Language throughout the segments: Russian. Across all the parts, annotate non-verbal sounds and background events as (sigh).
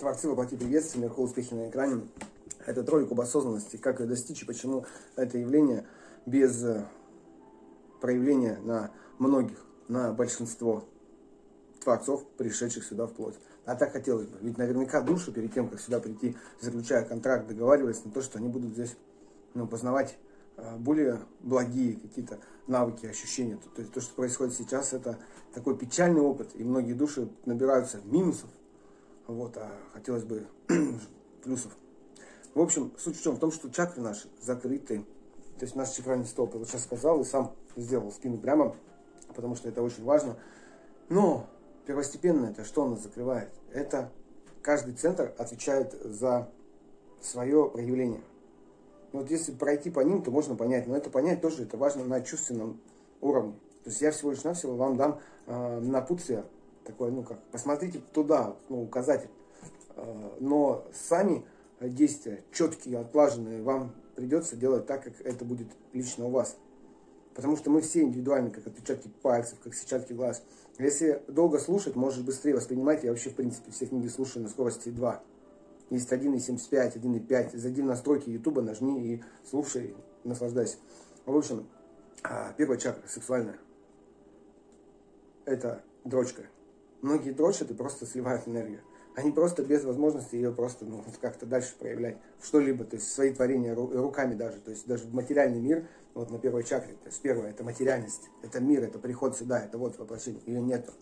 Творцы воплоти приветствия, легко успехи на экране. Это ролик об осознанности, как ее достичь и почему это явление без э, проявления на многих, на большинство творцов, пришедших сюда в плоть. А так хотелось бы. Ведь наверняка души перед тем, как сюда прийти, заключая контракт, договаривались на то, что они будут здесь ну, познавать э, более благие какие-то навыки, ощущения. То есть то, что происходит сейчас, это такой печальный опыт, и многие души набираются минусов, вот, а хотелось бы (clears throat) плюсов. В общем, суть в чем? В том, что чакры наши закрыты. То есть наш чакральный столб, я вот сейчас сказал и сам сделал спину прямо, потому что это очень важно. Но первостепенно это что нас закрывает? Это каждый центр отвечает за свое проявление. Вот если пройти по ним, то можно понять. Но это понять тоже это важно на чувственном уровне. То есть я всего лишь навсего вам дам э, напутствие такое, ну как, посмотрите туда, ну, указатель. Э, но сами действия, четкие, отлаженные, вам придется делать так, как это будет лично у вас. Потому что мы все индивидуальны, как отпечатки пальцев, как сетчатки глаз. Если долго слушать, можешь быстрее воспринимать. Я вообще, в принципе, все книги слушаю на скорости 2. Есть 1.75, 1.5. Зайди в настройки YouTube, нажми и слушай, наслаждайся. В общем, а, первая чакра, сексуальная. Это дрочка. Многие дрочат и просто сливают энергию. Они просто без возможности ее просто ну, как-то дальше проявлять что-либо, то есть свои творения руками даже, то есть даже материальный мир, вот на первой чакре, то есть первое это материальность, это мир, это приход сюда, это вот воплощение, ее нету.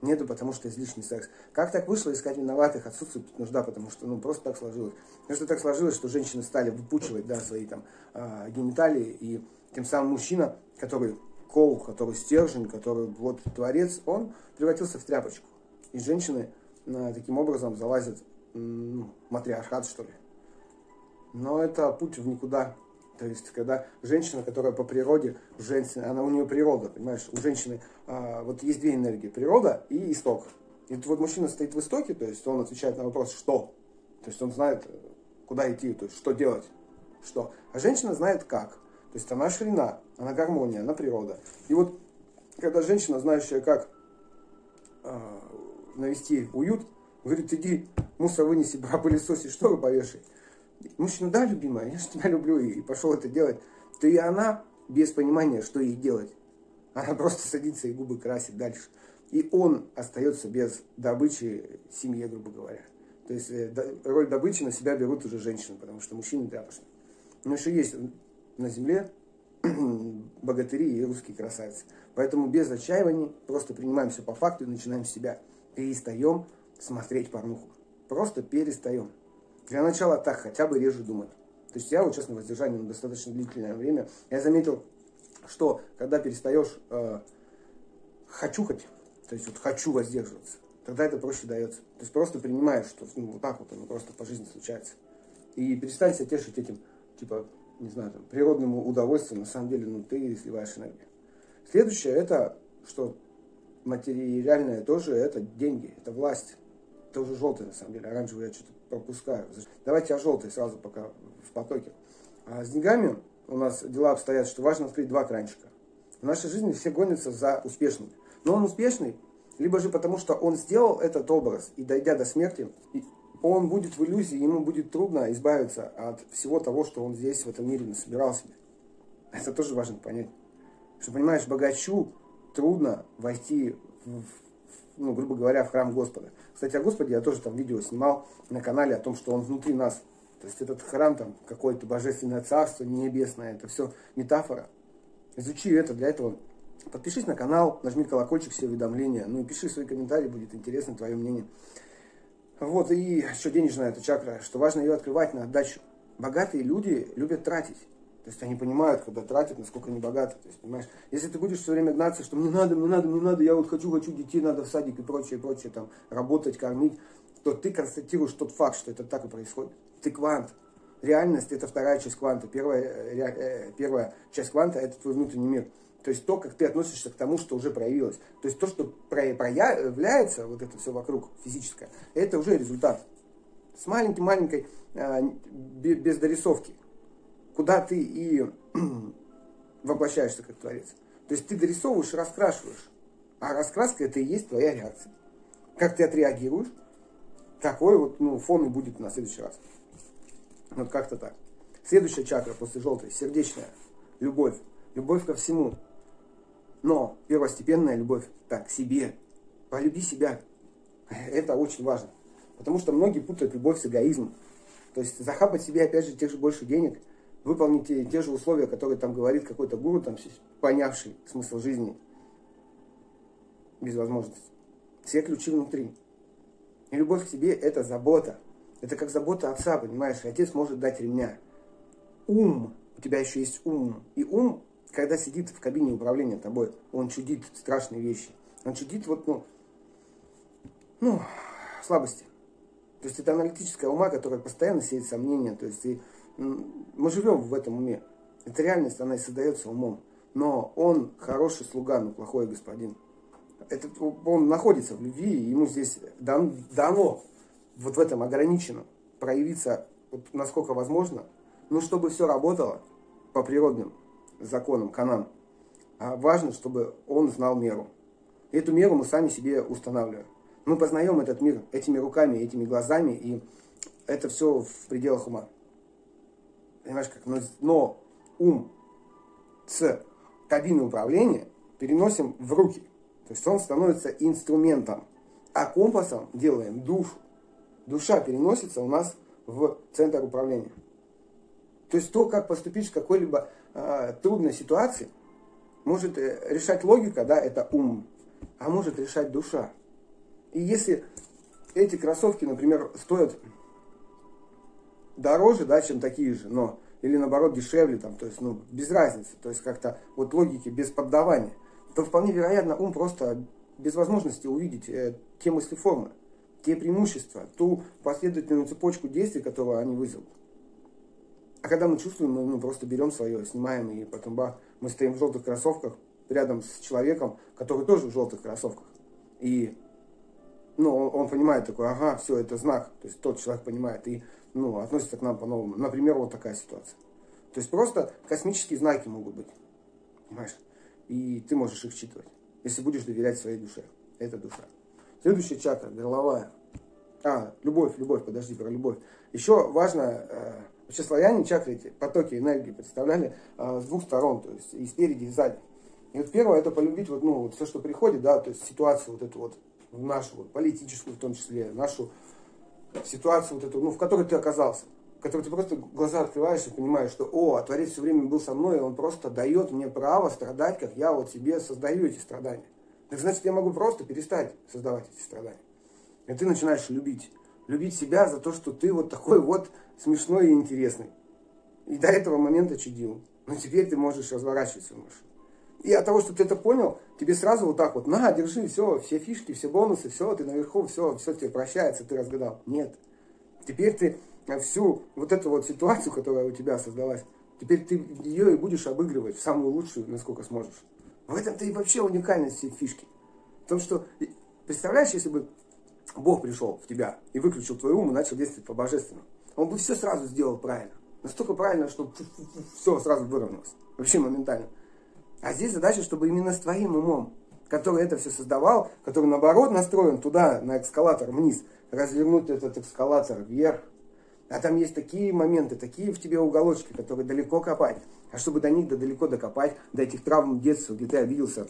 Нету, потому что излишний секс. Как так вышло, искать виноватых, отсутствует нужда, потому что, ну, просто так сложилось. Потому что так сложилось, что женщины стали выпучивать, да, свои там э, гениталии, и тем самым мужчина, который кол, который стержень, который вот творец, он превратился в тряпочку. И женщины э, таким образом залазят ну, матриархат, что ли. Но это путь в никуда. То есть, когда женщина, которая по природе женщина, она у нее природа, понимаешь, у женщины а, вот есть две энергии, природа и исток. И вот мужчина стоит в истоке, то есть он отвечает на вопрос «что?». То есть он знает, куда идти, то есть что делать, что. А женщина знает как. То есть она ширина, она гармония, она природа. И вот когда женщина, знающая как э, навести уют, говорит, иди мусор вынеси, (laughs) пылесоси, шторы повешай. Мужчина, да, любимая, я же тебя люблю, и пошел это делать. То и она без понимания, что ей делать. Она просто садится и губы красит дальше. И он остается без добычи семьи, грубо говоря. То есть э, роль добычи на себя берут уже женщины, потому что мужчины тряпочные. Но еще есть на земле (clears throat) богатыри и русские красавицы. Поэтому без отчаиваний просто принимаем все по факту и начинаем с себя. Перестаем смотреть порнуху. Просто перестаем. Для начала так, хотя бы реже думать. То есть я вот честно воздержание на достаточно длительное время. Я заметил, что когда перестаешь э, хоть, то есть вот хочу воздерживаться, тогда это проще дается. То есть просто принимаешь, что ну, вот так вот оно просто по жизни случается. И перестань себя тешить этим, типа, не знаю, там, природному удовольствию, на самом деле, ну, ты сливаешь энергию. Следующее, это, что материальное тоже, это деньги, это власть. Это уже желтый, на самом деле, оранжевый я что-то пропускаю. Давайте о желтой сразу пока в потоке. А с деньгами у нас дела обстоят, что важно открыть два кранчика. В нашей жизни все гонятся за успешным. Но он успешный, либо же потому, что он сделал этот образ, и дойдя до смерти, он будет в иллюзии, ему будет трудно избавиться от всего того, что он здесь, в этом мире, насобирал себе. Это тоже важно понять. Что, понимаешь, богачу трудно войти, в, ну, грубо говоря, в храм Господа. Кстати, о Господе я тоже там видео снимал на канале о том, что он внутри нас. То есть этот храм, там, какое-то божественное царство небесное, это все метафора. Изучи это, для этого подпишись на канал, нажми колокольчик, все уведомления, ну и пиши свои комментарии, будет интересно твое мнение. Вот, и еще денежная эта чакра, что важно ее открывать на отдачу. Богатые люди любят тратить. То есть они понимают, когда тратят, насколько они богаты. То есть, понимаешь, если ты будешь все время гнаться, что мне надо, мне надо, мне надо, я вот хочу, хочу, детей надо в садик и прочее, прочее, там, работать, кормить, то ты констатируешь тот факт, что это так и происходит. Ты квант. Реальность – это вторая часть кванта. Первая, э, э, первая часть кванта – это твой внутренний мир. То есть то, как ты относишься к тому, что уже проявилось. То есть то, что проявляется, вот это все вокруг физическое, это уже результат. С маленькой-маленькой, а, без дорисовки. Куда ты и (clears throat) воплощаешься как творец. То есть ты дорисовываешь и раскрашиваешь. А раскраска это и есть твоя реакция. Как ты отреагируешь, такой вот ну, фон и будет на следующий раз. Вот как-то так. Следующая чакра после желтой, сердечная, любовь. Любовь ко всему. Но первостепенная любовь так, к себе. Полюби себя. Это очень важно. Потому что многие путают любовь с эгоизмом. То есть захапать себе, опять же, тех же больше денег, выполнить те, те же условия, которые там говорит какой-то гуру, там, понявший смысл жизни, без возможности. Все ключи внутри. И любовь к себе – это забота. Это как забота отца, понимаешь? Отец может дать ремня. Ум. У тебя еще есть ум. И ум, когда сидит в кабине управления тобой, он чудит страшные вещи. Он чудит вот, ну, ну, слабости. То есть это аналитическая ума, которая постоянно сеет сомнения. То есть и, мы живем в этом уме. Эта реальность, она и создается умом. Но он хороший слуга, но плохой господин. Это, он находится в любви, и ему здесь дан, дано вот в этом ограничено проявиться вот насколько возможно, но чтобы все работало по природным законам, канам. А важно, чтобы он знал меру. Эту меру мы сами себе устанавливаем. Мы познаем этот мир этими руками, этими глазами, и это все в пределах ума. Понимаешь, как? Но, но ум с кабины управления переносим в руки. То есть он становится инструментом. А компасом делаем душу. Душа переносится у нас в центр управления. То есть то, как поступить в какой-либо э, трудной ситуации, может э, решать логика, да, это ум, а может решать душа. И если эти кроссовки, например, стоят дороже, да, чем такие же, но или наоборот дешевле, там, то есть, ну, без разницы, то есть как-то вот логики без поддавания, то вполне вероятно ум просто без возможности увидеть э, те мысли формы, те преимущества, ту последовательную цепочку действий, которую они вызовут. А когда мы чувствуем, мы ну, просто берем свое, снимаем, и потом бах, мы стоим в желтых кроссовках рядом с человеком, который тоже в желтых кроссовках. И ну, он, он понимает такой, ага, все, это знак. То есть тот человек понимает и ну, относится к нам по-новому. Например, вот такая ситуация. То есть просто космические знаки могут быть. Понимаешь? И ты можешь их считывать, если будешь доверять своей душе. Это душа. Следующая чакра, горловая. А, любовь, любовь, подожди, про любовь. Еще важно, э, вообще славяне чакры эти, потоки энергии представляли э, с двух сторон, то есть и спереди, и сзади. И вот первое, это полюбить вот, ну, вот все, что приходит, да, то есть ситуацию вот эту вот, нашу вот, политическую в том числе, нашу ситуацию вот эту, ну, в которой ты оказался, в которой ты просто глаза открываешь и понимаешь, что, о, а Творец все время был со мной, и он просто дает мне право страдать, как я вот себе создаю эти страдания. Так значит, я могу просто перестать создавать эти страдания. И ты начинаешь любить. Любить себя за то, что ты вот такой вот смешной и интересный. И до этого момента чудил. Но теперь ты можешь разворачивать свою машину. И от того, что ты это понял, тебе сразу вот так вот, на, держи, все, все фишки, все бонусы, все, ты наверху, все, все тебе прощается, ты разгадал. Нет. Теперь ты всю вот эту вот ситуацию, которая у тебя создалась, теперь ты ее и будешь обыгрывать в самую лучшую, насколько сможешь. В этом-то и вообще уникальность всей фишки. В том, что, представляешь, если бы Бог пришел в тебя и выключил твой ум и начал действовать по-божественному, он бы все сразу сделал правильно. Настолько правильно, что все сразу выровнялось. Вообще моментально. А здесь задача, чтобы именно с твоим умом, который это все создавал, который наоборот настроен туда, на эскалатор вниз, развернуть этот эскалатор вверх. А там есть такие моменты, такие в тебе уголочки, которые далеко копать. А чтобы до них да далеко докопать, до этих травм детства, где ты обиделся,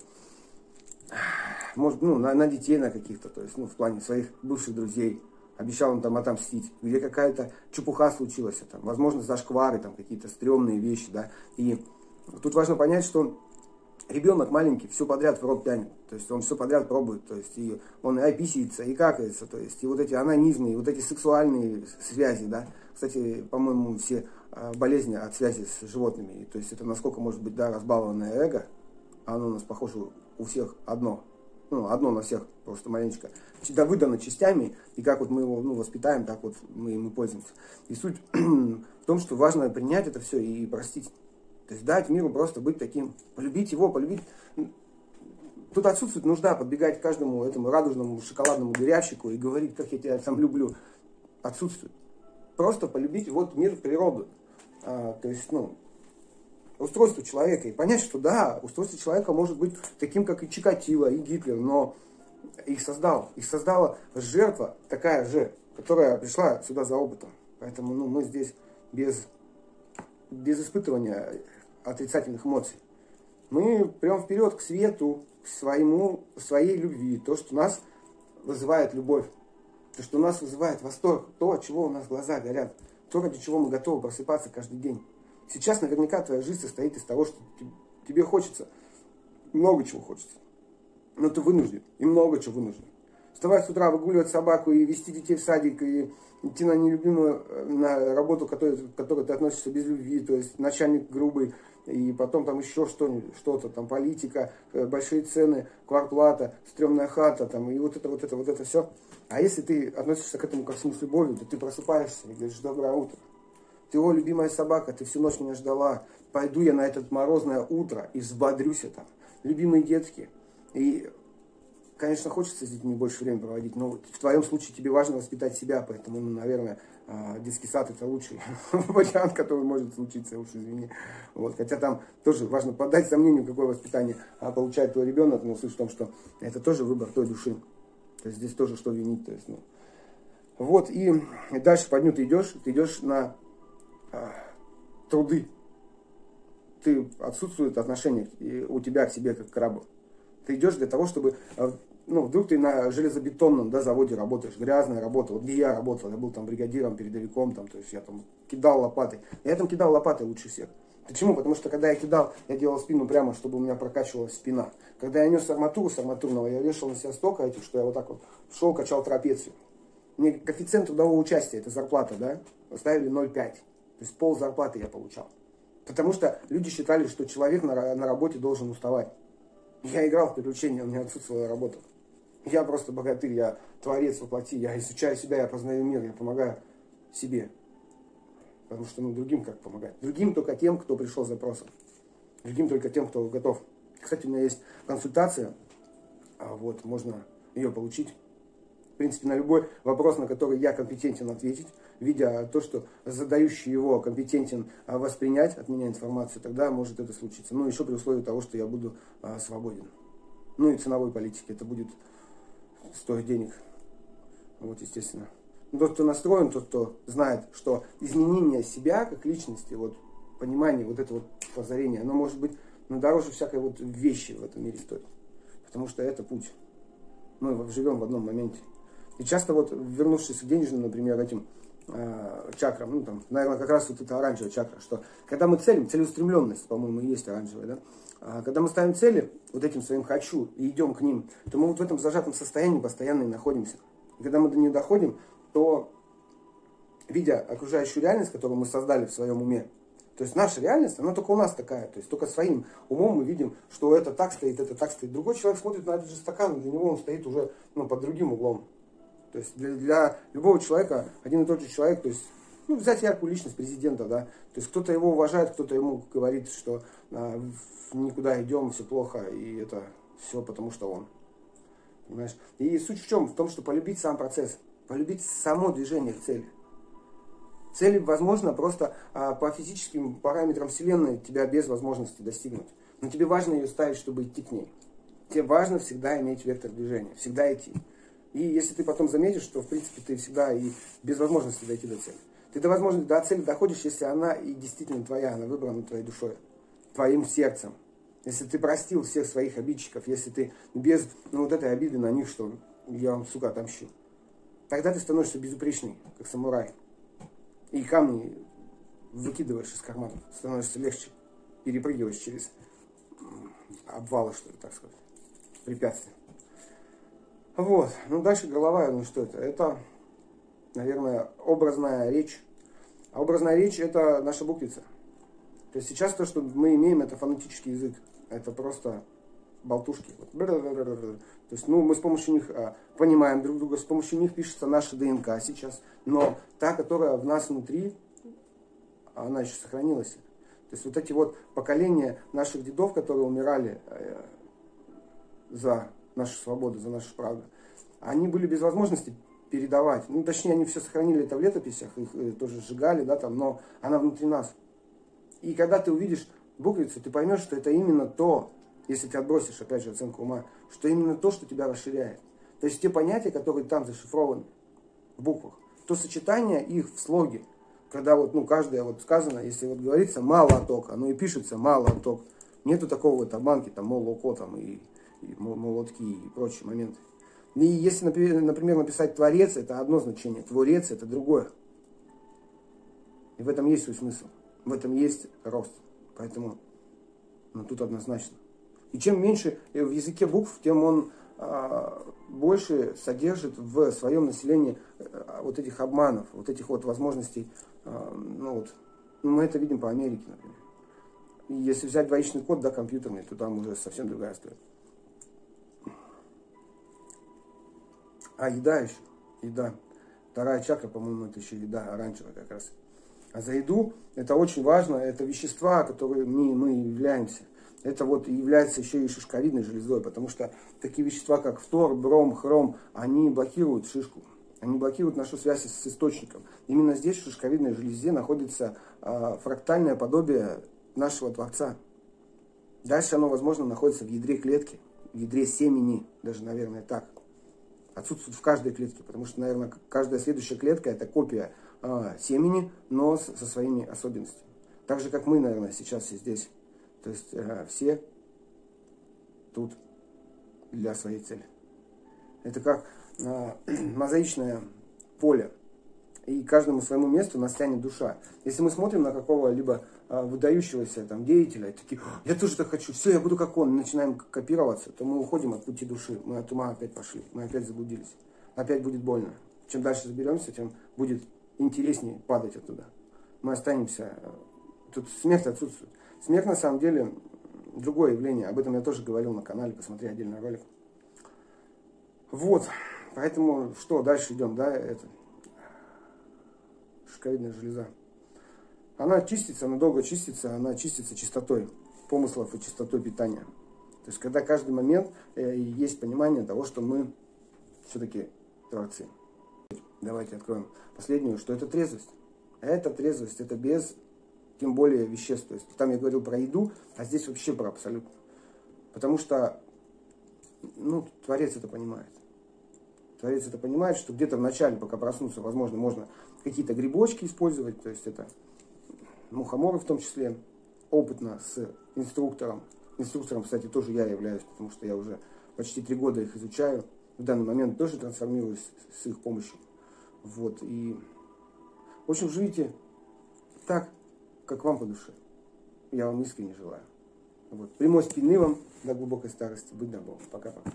может, ну, на, на детей на каких-то, то есть, ну, в плане своих бывших друзей, обещал он там отомстить, где какая-то чепуха случилась, там, возможно, зашквары, там, какие-то стрёмные вещи, да, и тут важно понять, что ребенок маленький все подряд в рот тянет. То есть он все подряд пробует. То есть и он и описывается, и какается. То есть и вот эти анонизмы, и вот эти сексуальные связи, да. Кстати, по-моему, все а, болезни от связи с животными. То есть это насколько может быть, да, разбалованное эго. Оно у нас похоже у всех одно. Ну, одно на всех, просто маленечко. Да, выдано частями, и как вот мы его ну, воспитаем, так вот мы им и пользуемся. И суть (clears throat) в том, что важно принять это все и простить. То есть дать миру просто быть таким, полюбить его, полюбить. Тут отсутствует нужда подбегать к каждому этому радужному шоколадному дырявщику и говорить, как я тебя сам люблю. Отсутствует. Просто полюбить вот мир, природу. А, то есть, ну, устройство человека. И понять, что да, устройство человека может быть таким, как и Чикатило, и Гитлер, но их создал. Их создала жертва такая же, которая пришла сюда за опытом. Поэтому ну, мы здесь без, без испытывания отрицательных эмоций. Мы прям вперед к свету, к своему, своей любви. То, что нас вызывает любовь. То, что нас вызывает восторг. То, от чего у нас глаза горят. То, ради чего мы готовы просыпаться каждый день. Сейчас наверняка твоя жизнь состоит из того, что тебе хочется. Много чего хочется. Но ты вынужден. И много чего вынужден. Вставать с утра, выгуливать собаку и вести детей в садик, и идти на нелюбимую э, на работу, к которой, к которой ты относишься без любви, то есть начальник грубый, и потом там еще что-нибудь, что-то, там политика, э, большие цены, квартплата, стрёмная хата, там, и вот это, вот это, вот это все. А если ты относишься к этому всему с любовью, то ты просыпаешься и говоришь, доброе утро. Ты, о, любимая собака, ты всю ночь меня ждала. Пойду я на это морозное утро и взбодрюсь там. Любимые детки. И конечно, хочется с детьми больше времени проводить, но в твоем случае тебе важно воспитать себя, поэтому, ну, наверное, а, детский сад это лучший (laughs) вариант, который может случиться, уж извини. Вот. Хотя там тоже важно подать сомнению, какое воспитание а, получает твой ребенок, но суть в том, что это тоже выбор той души. То есть здесь тоже что винить. То есть, ну. Вот, и дальше по дню ты идешь, ты идешь на труды. Ты отсутствует отношение у тебя к себе как к рабу. Ты идешь для того, чтобы а, ну, вдруг ты на железобетонном да, заводе работаешь, грязная работа, вот где я работал, я был там бригадиром, передовиком, там, то есть я там кидал лопатой. Я там кидал лопатой лучше всех. Почему? Потому что когда я кидал, я делал спину прямо, чтобы у меня прокачивалась спина. Когда я нес арматуру с арматурного, я вешал на себя столько этих, что я вот так вот шел, качал трапецию. Мне коэффициент трудового участия, это зарплата, да, поставили 0,5. То есть пол зарплаты я получал. Потому что люди считали, что человек на, на работе должен уставать. Я играл в приключения, у меня отсутствовала работа. Я просто богатырь, я творец воплоти, я изучаю себя, я познаю мир, я помогаю себе. Потому что ну, другим как помогать? Другим только тем, кто пришел с запросом. Другим только тем, кто готов. Кстати, у меня есть консультация, а вот, можно ее получить. В принципе, на любой вопрос, на который я компетентен ответить, видя то, что задающий его компетентен а, воспринять от меня информацию, тогда может это случиться. Ну, еще при условии того, что я буду а, свободен. Ну и ценовой политики. Это будет стоит денег. Вот, естественно. Но тот, кто настроен, тот, кто знает, что изменение себя как личности, вот понимание, вот это вот озарение, оно может быть ну, дороже всякой вот вещи в этом мире стоит. Потому что это путь. Мы живем в одном моменте. И часто вот, вернувшись к денежным, например, этим э, чакрам, ну там, наверное, как раз вот это оранжевая чакра, что когда мы целим, целеустремленность, по-моему, есть оранжевая, да, а когда мы ставим цели, вот этим своим «хочу» и идем к ним, то мы вот в этом зажатом состоянии постоянно и находимся. И когда мы до нее доходим, то, видя окружающую реальность, которую мы создали в своем уме, то есть наша реальность, она только у нас такая. То есть только своим умом мы видим, что это так стоит, это так стоит. Другой человек смотрит на этот же стакан, для него он стоит уже ну, под другим углом. То есть для, для любого человека один и тот же человек, то есть ну, взять яркую личность президента, да, то есть кто-то его уважает, кто-то ему говорит, что а, никуда идем, все плохо, и это все потому, что он. Понимаешь? И суть в чем? В том, что полюбить сам процесс, полюбить само движение к цели. Цели возможно просто а, по физическим параметрам Вселенной тебя без возможности достигнуть. Но тебе важно ее ставить, чтобы идти к ней. Тебе важно всегда иметь вектор движения, всегда идти. И если ты потом заметишь, что в принципе ты всегда и без возможности дойти до цели. Ты до возможности до цели доходишь, если она и действительно твоя, она выбрана твоей душой твоим сердцем. Если ты простил всех своих обидчиков, если ты без ну, вот этой обиды на них, что я вам, сука, отомщу, тогда ты становишься безупречный, как самурай. И камни выкидываешь из кармана, становишься легче, перепрыгиваешь через обвалы, что ли, так сказать, препятствия. Вот, ну дальше голова, ну что это? Это, наверное, образная речь. А образная речь это наша буквица. То есть сейчас то, что мы имеем, это фонетический язык. Это просто болтушки. То есть, ну, мы с помощью них а, понимаем друг друга, с помощью них пишется наша ДНК сейчас. Но та, которая в нас внутри, она еще сохранилась. То есть вот эти вот поколения наших дедов, которые умирали э, за нашу свободу, за нашу правду, они были без возможности передавать. Ну, точнее, они все сохранили это в летописях, их э, тоже сжигали, да, там, но она внутри нас. И когда ты увидишь буквицу, ты поймешь, что это именно то, если ты отбросишь, опять же, оценку ума, что именно то, что тебя расширяет. То есть те понятия, которые там зашифрованы в буквах, то сочетание их в слоге, когда вот, ну, каждое вот сказано, если вот говорится мало ток, оно и пишется мало ток. Нету такого вот обманки, там, молоко, там, и молотки, и прочие моменты. И если, например, написать творец, это одно значение, творец это другое. И в этом есть свой смысл. В этом есть рост. Поэтому ну, тут однозначно. И чем меньше в языке букв, тем он а, больше содержит в своем населении а, вот этих обманов, вот этих вот возможностей. А, ну вот, мы это видим по Америке, например. И если взять двоичный код, да, компьютерный, то там уже совсем другая история. А еда еще, еда. Вторая чакра, по-моему, это еще еда оранжевая как раз. А за еду это очень важно, это вещества, которыми мы являемся это вот является еще и шишковидной железой, потому что такие вещества, как фтор, бром, хром, они блокируют шишку. Они блокируют нашу связь с источником. Именно здесь, в шишковидной железе, находится э, фрактальное подобие нашего Творца. Дальше оно, возможно, находится в ядре клетки, в ядре семени, даже, наверное, так. Отсутствует в каждой клетке, потому что, наверное, каждая следующая клетка это копия э, семени, но со своими особенностями. Так же, как мы, наверное, сейчас все здесь. То есть э, все тут для своей цели. Это как э, (clears throat) мозаичное поле. И каждому своему месту нас тянет душа. Если мы смотрим на какого-либо выдающегося там, деятеля, и такие, я тоже так хочу, все, я буду как он, начинаем копироваться, то мы уходим от пути души, мы от ума опять пошли, мы опять заблудились. Опять будет больно. Чем дальше заберемся, тем будет интереснее падать оттуда. Мы останемся, э, тут смерть отсутствует. Смех на самом деле другое явление. Об этом я тоже говорил на канале, посмотри отдельный ролик. Вот, поэтому что, дальше идем, да, это шишковидная железа. Она чистится, она долго чистится, она чистится чистотой помыслов и чистотой питания. То есть, когда каждый момент э, есть понимание того, что мы все-таки творцы. Давайте откроем последнюю, что это трезвость. Это трезвость, это без тем более веществ. То есть там я говорил про еду, а здесь вообще про абсолют. Потому что, ну, Творец это понимает. Творец это понимает, что где-то в начале, пока проснуться, возможно, можно какие-то грибочки использовать, то есть это мухоморы в том числе, опытно с инструктором. Инструктором, кстати, тоже я являюсь, потому что я уже почти три года их изучаю. В данный момент тоже трансформируюсь с их помощью. Вот, и, в общем, живите так, как вам по душе. Я вам искренне желаю. Вот. Прямой спины вам до глубокой старости. Быть добрым. Пока-пока.